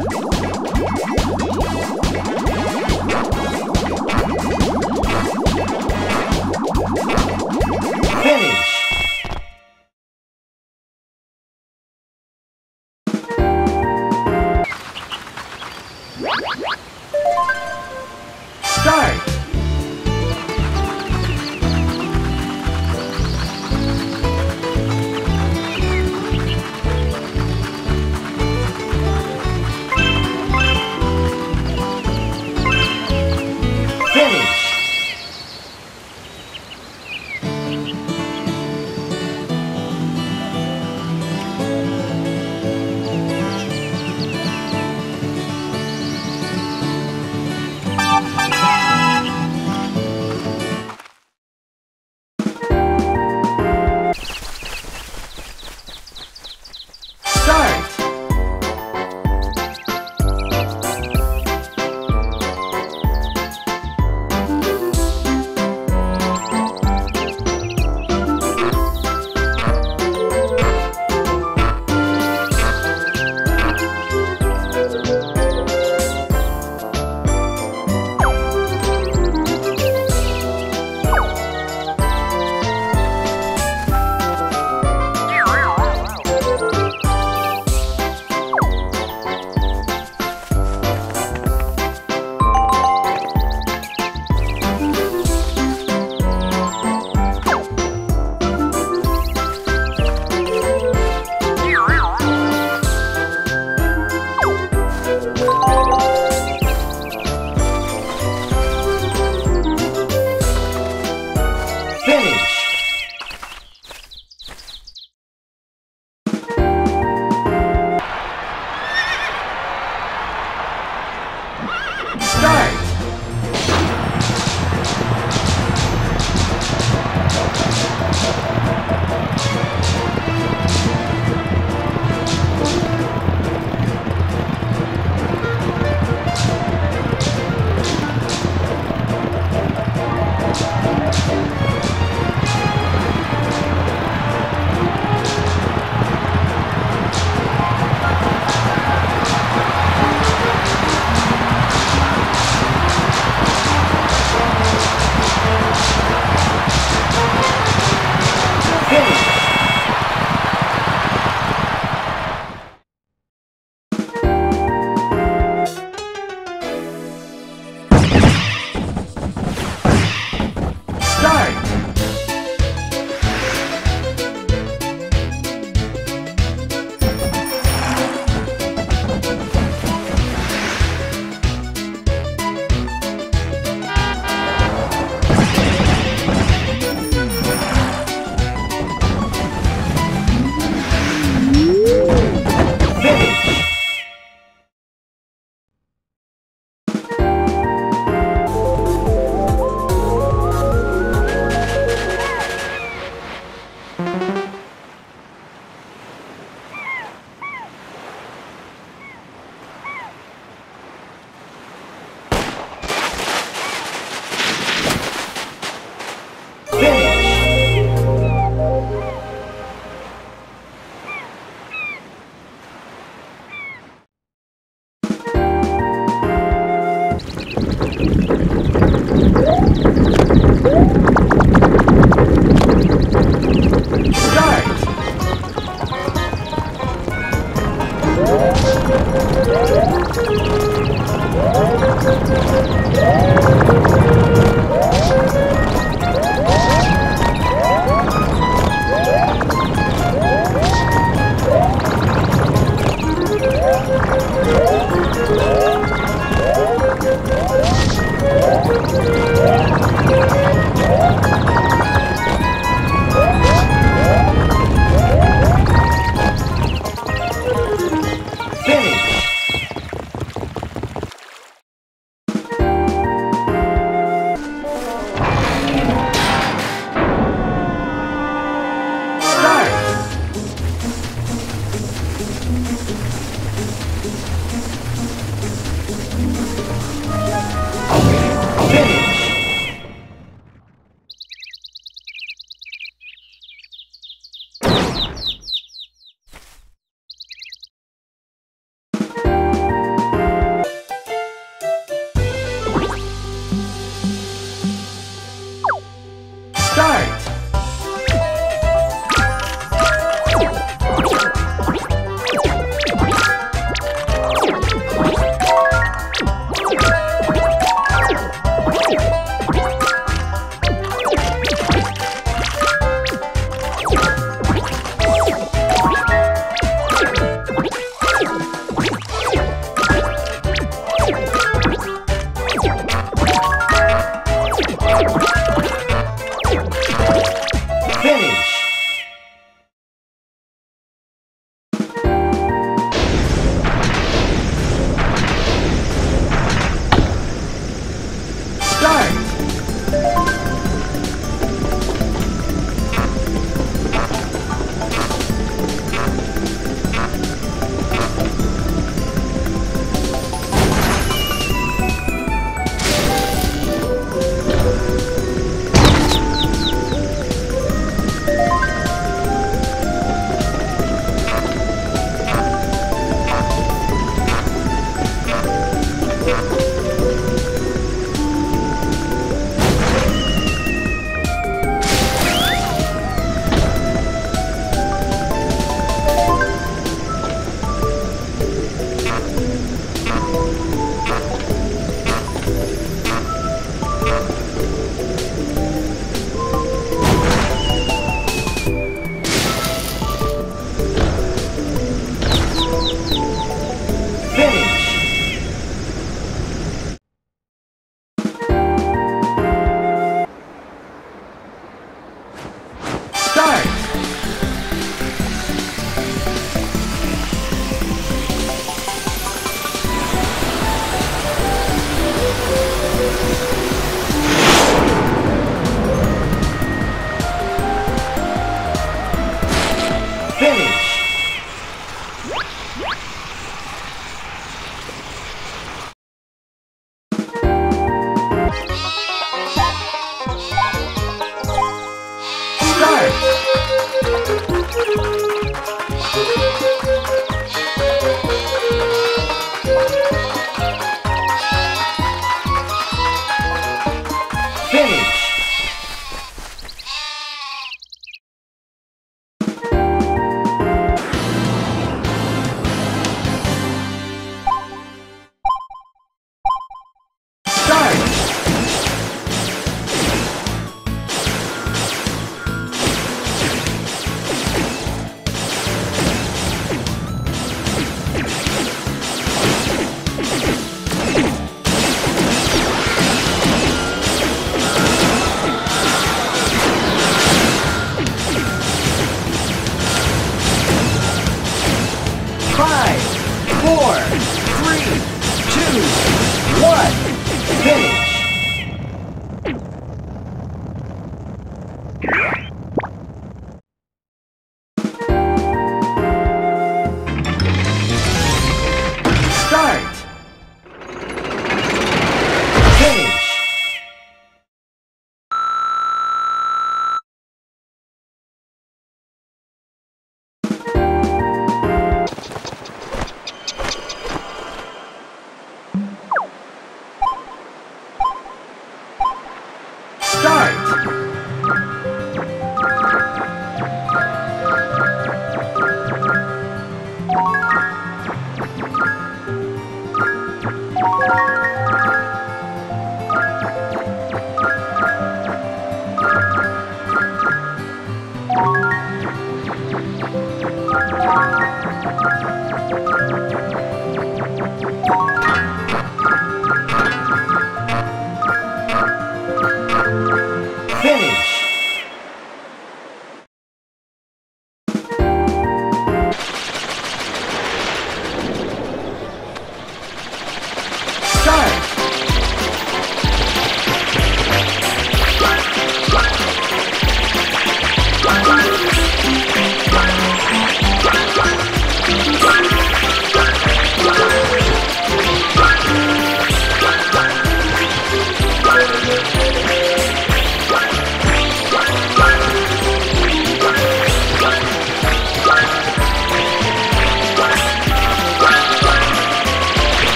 Woo!